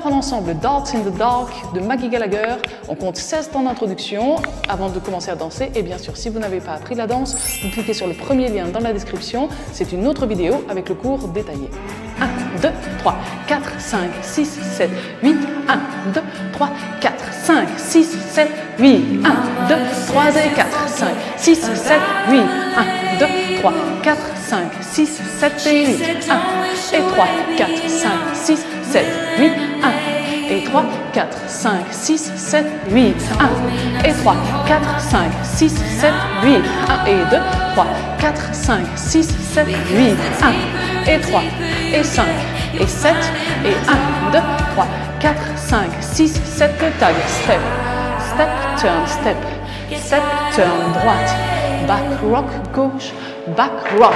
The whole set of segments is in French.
ensemble Darts in the Dark de Maggie Gallagher. On compte 16 temps d'introduction avant de commencer à danser. Et bien sûr, si vous n'avez pas appris la danse, vous cliquez sur le premier lien dans la description. C'est une autre vidéo avec le cours détaillé. 1, 2, 3, 4, 5, 6, 7, 8, 1, 2, 3, 4, 5, 6, 7, 8, 1, 2, 3 et 4, 5, 6, 7, 8, 1, 2, 3, 4, 5, 6, 7 et 8, 1, et 3, 4, 5, 6, 7, 8, 1, et 3, 4, 5, 6, 7, 8, 1, et 3, 4, 5, 6, 7, 8, 1, et 2, 3, 4, 5, 6, 7, 8, 1, et 3, et 5, et 7, et 1, 2, 3, 4, 5, 6, 7, le tag, step, step, turn, step, step, turn, droite, back rock, gauche, back rock,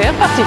c'est reparti.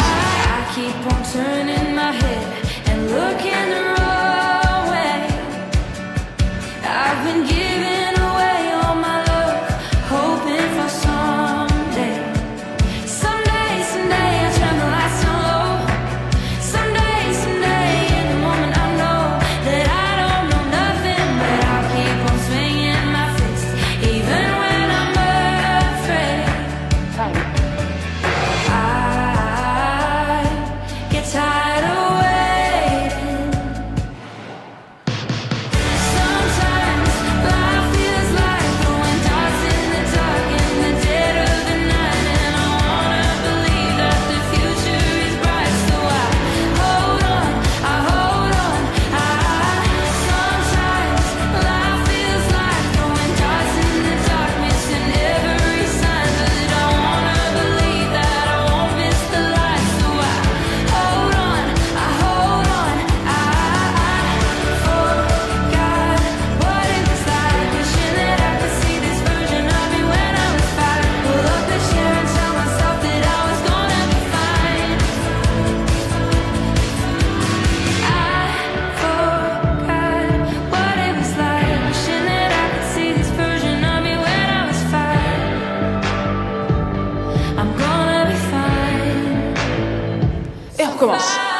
ってます。